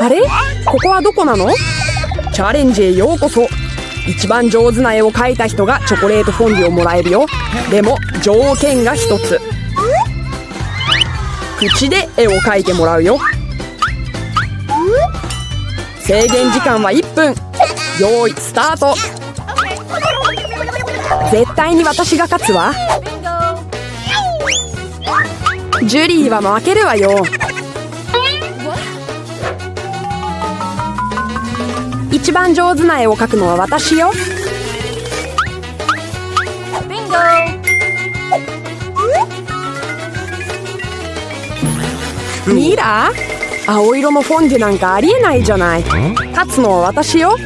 あれ？ここはどこなの？チャレンジへようこそ。一番上手な絵を描いた人がチョコレートフォンデュをもらえるよ。でも条件が一つ。口で絵を描いてもらうよ。制限時間は1分。用意スタート。絶対に私が勝つわ。ジュリーは負けるわよ。一番上手な絵を描くのは私よ。ミラ青色のフォンデュなんかありえないじゃない。勝つのは私よ。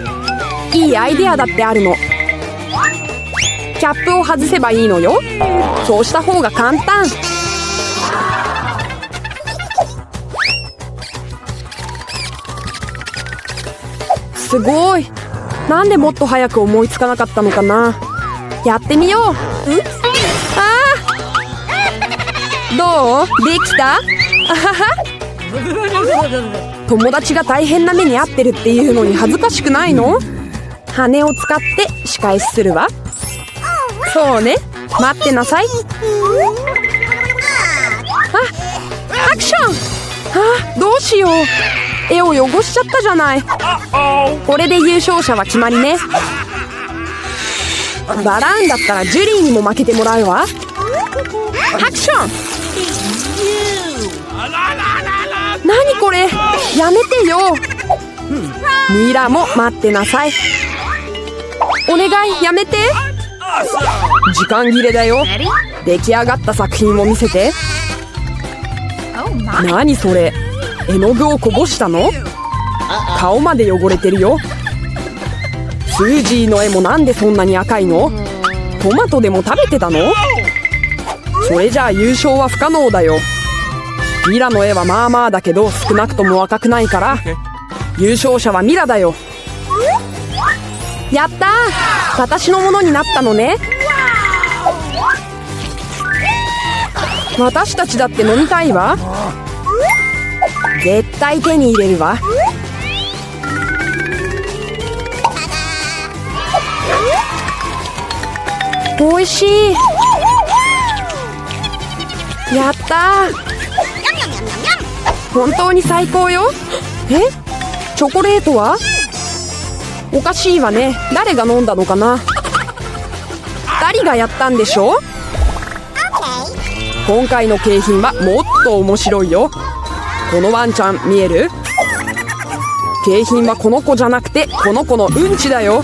いいアイデアだってあるの。キャップを外せばいいのよ。そうした方が簡単すごい。なんでもっと早く思いつかなかったのかな。やってみよう。ああどう？できた？あはは。友達が大変な目に遭ってるっていうのに恥ずかしくないの？羽を使って仕返しするわ。そうね。待ってなさい。あアクション！あどうしよう。絵を汚しちゃったじゃない。これで優勝者は決まりね。バラーンだったらジュリーにも負けてもらうわ。アクション。何これ？やめてよ。ミラも待ってなさい。お願いやめて。時間切れだよ。出来上がった作品を見せて。何それ？絵の具をこぼしたの？顔まで汚れてるよ。スージーの絵もなんでそんなに赤いの？トマトでも食べてたの？それじゃあ優勝は不可能だよ。ミラの絵はまあまあだけど少なくとも赤くないから。優勝者はミラだよ。やったー！私のものになったのね。私たちだって飲みたいわ。絶対手に入れるわ。おいしい。やった。ー本当に最高よ。え？チョコレートは？おかしいわね。誰が飲んだのかな？2人がやったんでしょ？今回の景品はもっと面白いよこのワンちゃん見える？景品はこの子じゃなくてこの子のうんちだよ。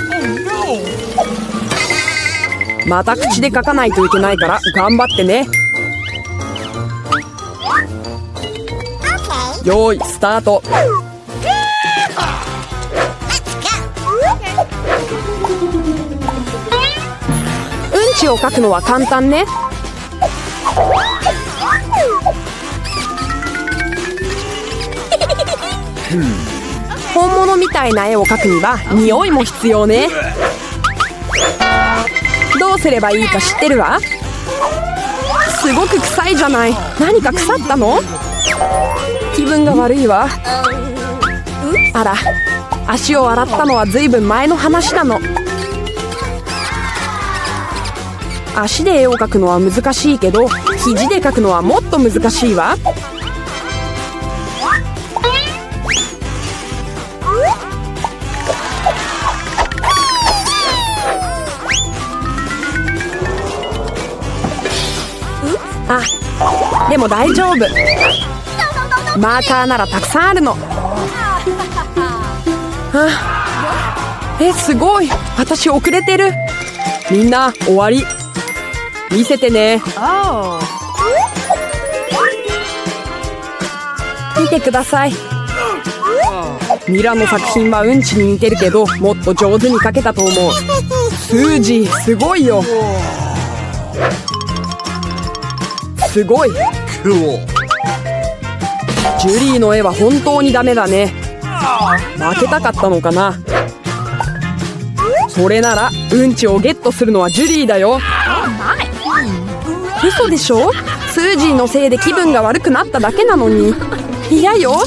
また口で書かないといけないから頑張ってね。用意スタート。うんちを書くのは簡単ね。本物みたいな絵を描くには匂いも必要ね。どうすればいいか知ってるわ？すごく臭いじゃない。何か腐ったの？気分が悪いわ。あら足を洗ったのはずいぶん前の話なの。足で絵を描くのは難しいけど肘で描くのはもっと難しいわ。あでも大丈夫。マーカーならたくさんあるの。あえすごい。私遅れてる。みんな終わり。見せてね。見てください。ミラの作品はうんちに似てるけどもっと上手に描けたと思う。スージーすごいよ。すごい。ジュリーの絵は本当にダメだね。負けたかったのかな。それならうんちをゲットするのはジュリーだよ。嘘でしょ？スージーのせいで気分が悪くなっただけなのに。嫌よ。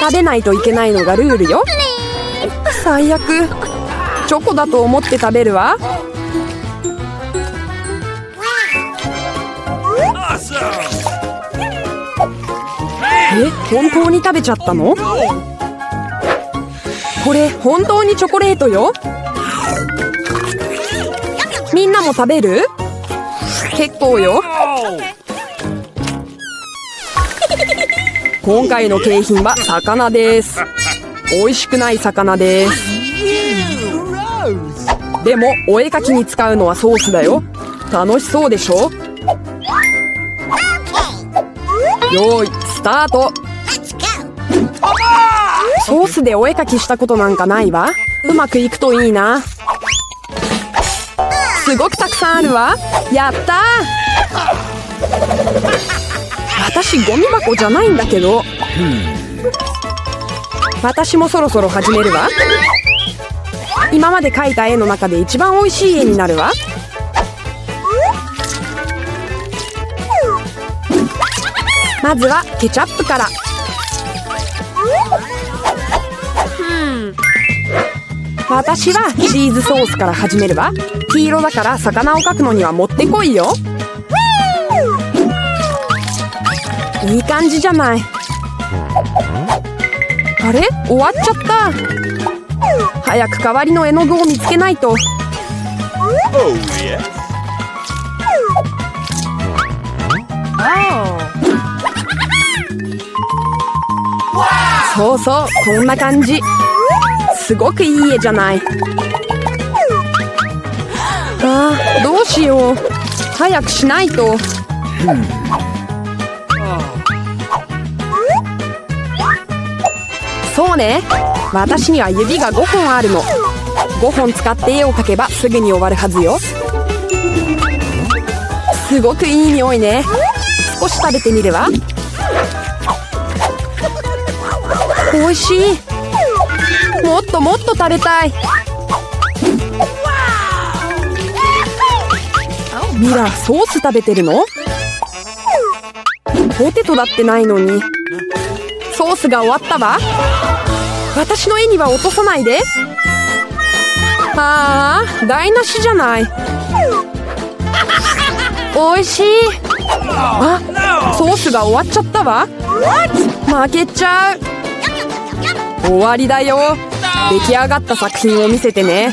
食べないといけないのがルールよ。最悪。チョコだと思って食べるわえ？本当に食べちゃったの？これ本当にチョコレートよ？みんなも食べる？結構よ。今回の景品は魚です。美味しくない魚です。でもお絵かきに使うのはソースだよ。楽しそうでしょ？よーい。タート。ソースでお絵かきしたことなんかないわ。うまくいくといいな。すごくたくさんあるわ。やった私ゴミ箱じゃないんだけど。私もそろそろ始めるわ。今まで描いた絵の中で一番美味しい絵になるわ。まずはケチャップから。私はチーズソースから始めるわ。黄色だから魚を描くのにはもってこいよ。いい感じじゃない。あれ？終わっちゃった。早く代わりの絵の具を見つけないとそうそうこんな感じ。すごくいい絵じゃない。あーどうしよう。早くしないと。そうね。私には指が5本あるの。5本使って絵を描けばすぐに終わるはずよ。すごくいい匂いね。少し食べてみるわ。美味しい。もっともっと食べたい。ミラソース食べてるの？ポテトだってないのに。ソースが終わったわ。私の絵には落とさないで。ああ台無しじゃない。美味しい。あソースが終わっちゃったわ。負けちゃう。終わりだよ。出来上がった作品を見せてね。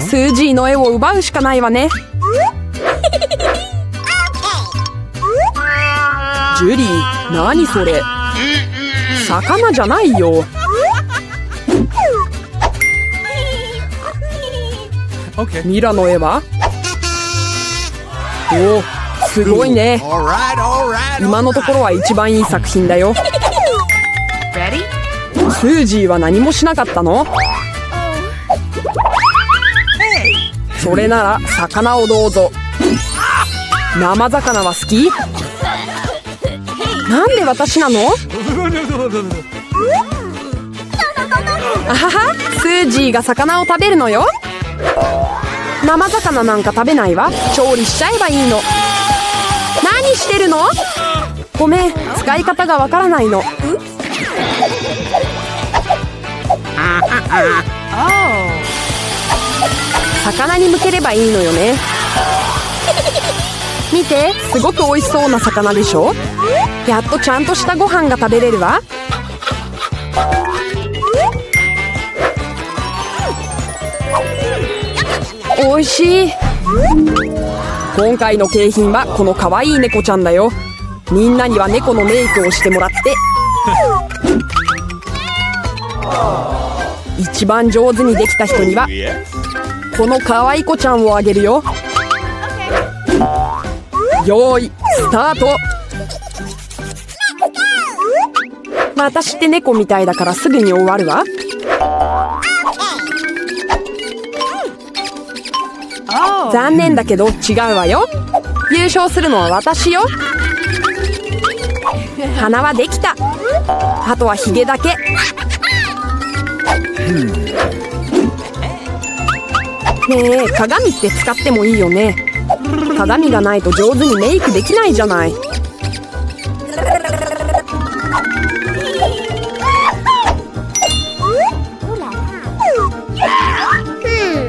スージーの絵を奪うしかないわね。ジュリー何それ？魚じゃないよ。ミラの絵は？おおすごいね。今のところは一番いい作品だよスージーは何もしなかったの？それなら魚をどうぞ。生魚は好き？なんで私なの？あははスージーが魚を食べるのよ。生魚なんか食べないわ。調理しちゃえばいいの。何してるの？ごめん使い方がわからないの。魚に向ければいいのよね。見てすごく美味しそうな魚でしょ？やっとちゃんとしたご飯が食べれるわ。美味しい。今回の景品はこの可愛い猫ちゃんだよ。みんなには猫のメイクをしてもらって。一番上手にできた人にはこの可愛い子ちゃんをあげるよ。よーいスタート。私って猫みたいだからすぐに終わるわ。残念だけど違うわよ。優勝するのは私よ。鼻はできた。あとはヒゲだけねえ鏡って使ってもいいよね。鏡がないと上手にメイクできないじゃない。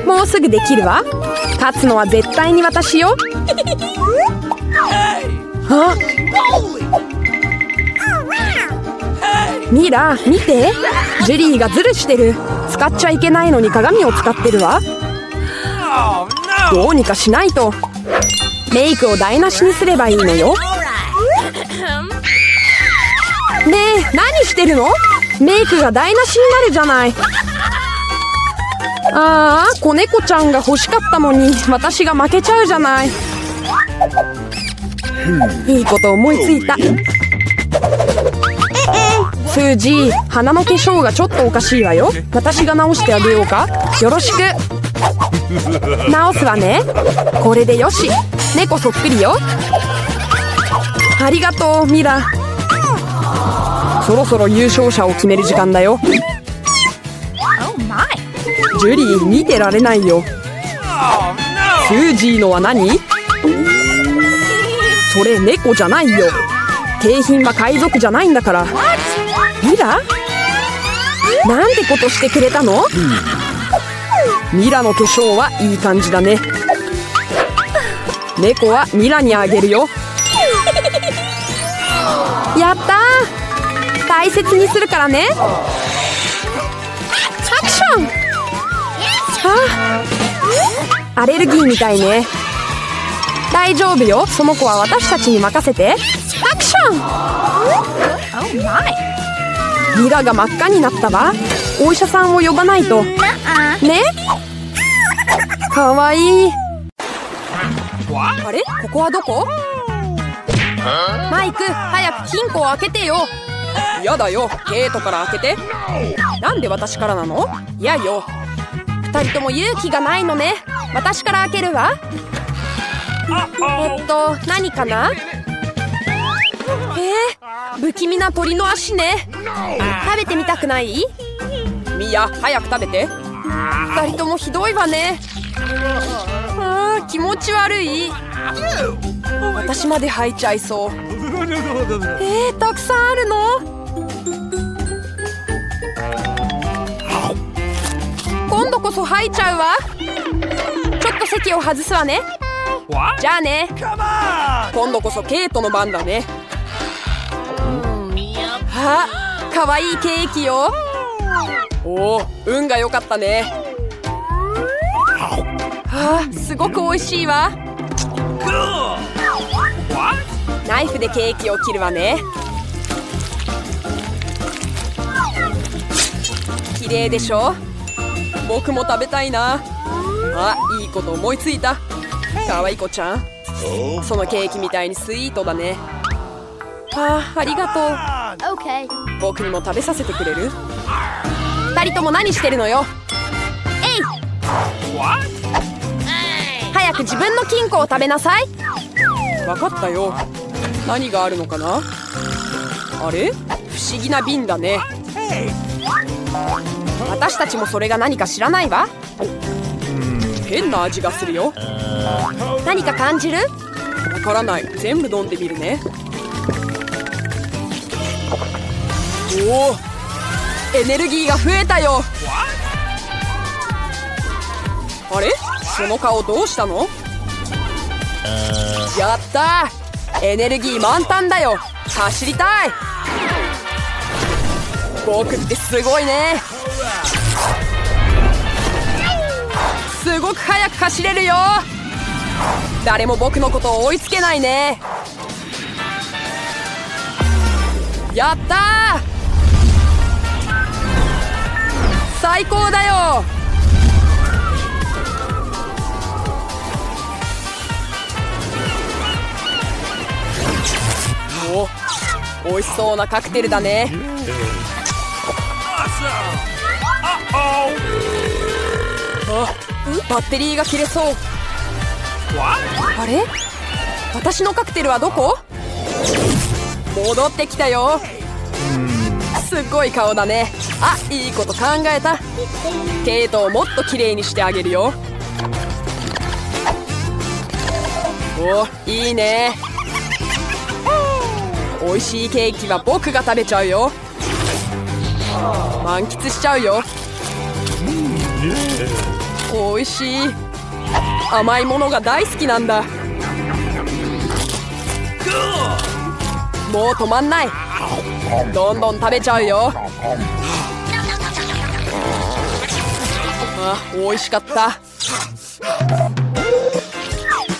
もうすぐできるわ。勝つのは絶対に私よ。あ？ミラ見て。ジュリーがズルしてる。使っちゃいけないのに鏡を使ってるわ。どうにかしないと。メイクを台無しにすればいいのよ。ねえ何してるの？メイクが台無しになるじゃない。ああ子猫ちゃんが欲しかったのに私が負けちゃうじゃない。いいこと思いついたスージー鼻の化粧がちょっとおかしいわよ。私が直してあげようか。よろしく。直すわね。これでよし。猫そっくりよ。ありがとうミラ。そろそろ優勝者を決める時間だよ。ジュリー見てられないよ。スージーのは何？それ猫じゃないよ。景品は海賊じゃないんだからミラ？なんてことしてくれたの？ミラの化粧はいい感じだね。猫はミラにあげるよ。やった大切にするからね。アクション！あアレルギーみたいね。大丈夫よ。その子は私たちに任せて。アクション！ミラが真っ赤になったわ。お医者さんを呼ばないと。ね？かわいい。あれ？ここはどこ？マイク早く金庫を開けてよ。やだよ。ゲートから開けて。なんで私からなの？嫌よ。二人とも勇気がないのね。私から開けるわ。えっと何かな？えー、不気味な鳥の足ね。食べてみたくない？ミヤ早く食べて。二人ともひどいわね。あー気持ち悪い。私まで吐いちゃいそう。えー、たくさんあるの？今度こそ吐いちゃうわ。ちょっと席を外すわね。じゃあね。今度こそケイトの番だねあかわいいケーキよ。おお運が良かったね。あすごく美味しいわ。ナイフでケーキを切るわね。綺麗でしょ？僕も食べたいな。あいいこと思いついた。かわいい子ちゃん。そのケーキみたいにスイートだね。あありがとう。僕にも食べさせてくれる？二人とも何してるのよ？えい早く自分の金庫を食べなさい。分かったよ。何があるのかな？あれ？不思議な瓶だね。私たちもそれが何か知らないわ。変な味がするよ。何か感じる？わからない。全部飲んでみるねおおエネルギーが増えたよ。あれ？その顔どうしたの？やった！ーエネルギー満タンだよ。走りたい。僕ってすごいね。すごく速く走れるよ。誰も僕のことを追いつけないね。やった最高だよ。お美味しそうなカクテルだね。あバッテリーが切れそう。あれ？私のカクテルはどこ？戻ってきたよすっごい顔だね。あいいこと考えた。ケイトをもっと綺麗にしてあげるよ。おいいね。美味しいケーキは僕が食べちゃうよ。満喫しちゃうよ。おいしい。甘いものが大好きなんだ。もう止まんない。どんどん食べちゃうよ。あ美味しかった。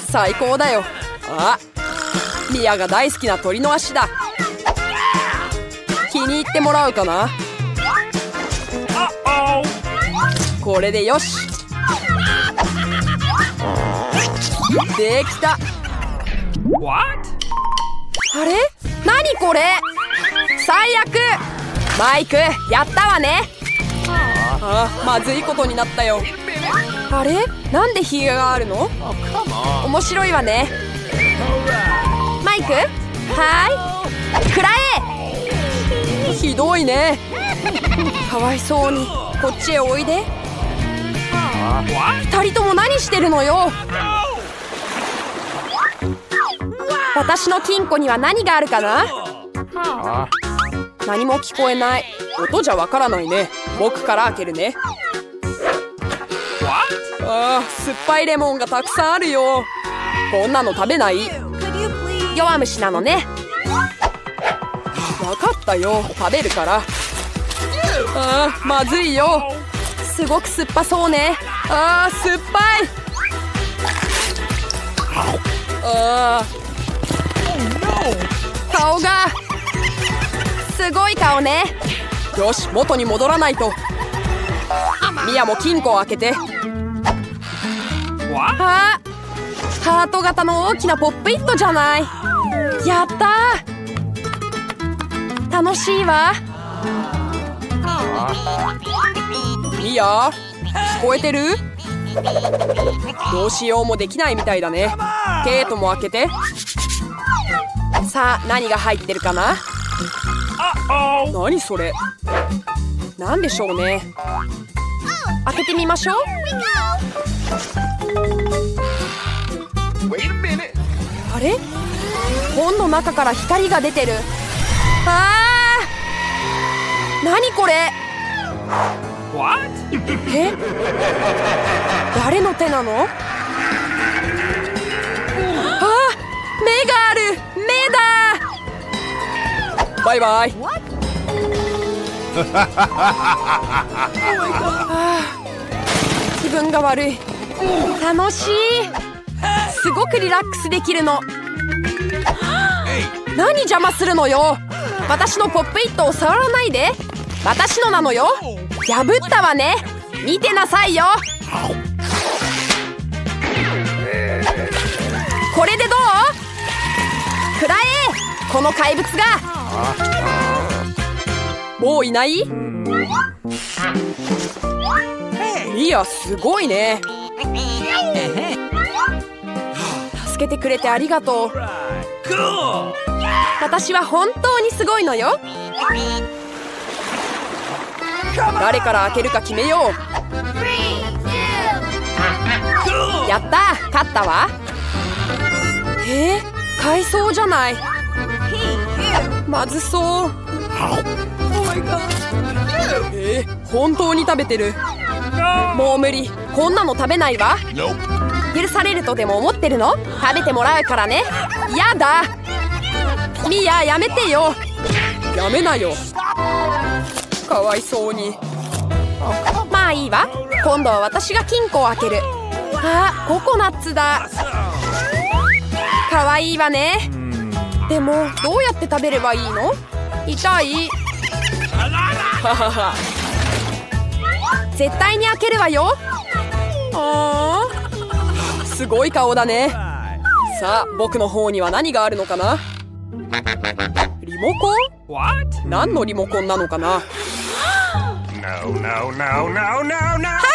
最高だよ。あミヤが大好きな鳥の足だ。気に入ってもらうかな。これでよし。できた。あれ？何これ？最悪。マイクやったわね。あまずいことになったよ。あれ？なんでヒゲがあるの？面白いわね。マイク？はい。くらえひどいね。かわいそうに。こっちへおいで。二人とも何してるのよ？私の金庫には何があるかな？何も聞こえない。音じゃわからないね。僕から開けるね。あー酸っぱいレモンがたくさんあるよ。こんなの食べない？弱虫なのね。分かったよ。食べるから。あーまずいよ。すごく酸っぱそうね。あー酸っぱい。あー顔がすごい顔ね。よし元に戻らないと。ミヤも金庫を開けて。あ。ハート型の大きなポップイットじゃない。やったー。楽しいわ。ミヤ聞こえてる？どうしようもできないみたいだね。ケイトも開けて。さあ何が入ってるかな？何それ。何でしょうね。開けてみましょう。あれ？本の中から光が出てる。あー。何これ？え？誰の手なの？あ目があるバイバイ。気分が悪い。楽しい。すごくリラックスできるの。何邪魔するのよ。私のポップイットを触らないで。私のなのよ。破ったわね。見てなさいよ。これでどう？くらえこの怪物がもういない？いやすごいね。助けてくれてありがとう。私は本当にすごいのよ。誰から開けるか決めよう。やった勝ったわ。えー、海藻じゃない。まずそう。えー、本当に食べてる。もう無理。こんなの食べないわ。許されるとでも思ってるの？食べてもらうからね。やだ。ミヤやめてよ。やめなよ。かわいそうに。まあいいわ。今度は私が金庫を開ける。あココナッツだ。かわいいわねでもどうやって食べればいいの？痛い。絶対に開けるわよ。あー。すごい顔だね。さあ僕の方には何があるのかな？リモコン？何のリモコンなのかな!ハ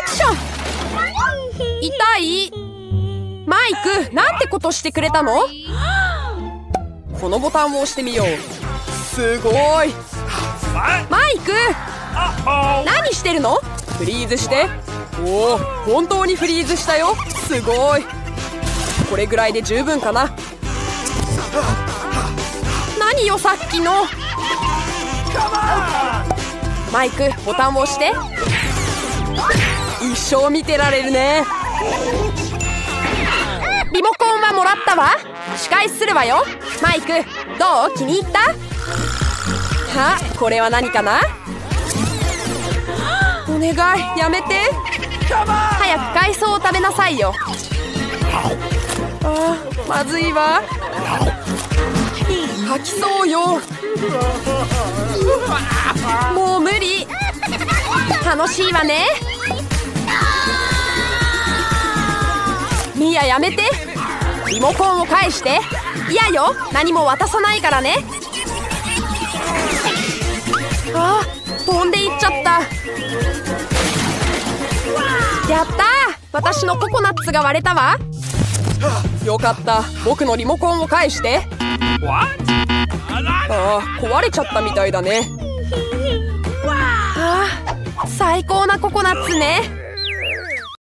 クション！痛い。マイクなんてことしてくれたの？このボタンを押してみよう。すごい。マイク。何してるの？フリーズして。おお本当にフリーズしたよ。すごい。これぐらいで十分かな。何よさっきの。マイクボタンを押して。一生見てられるね。リモコンはもらったわ。仕返しするわよ。マイクどう？気に入った？は？これは何かな？お願い。やめて。早く海藻を食べなさいよ。あまずいわ。吐きそうよ。もう無理。楽しいわね。ミヤやめて。リモコンを返して。嫌よ何も渡さないからね。あ飛んでいっちゃった。やった私のココナッツが割れたわ。よかった。僕のリモコンを返して。ああ壊れちゃったみたいだね。あ最高なココナッツね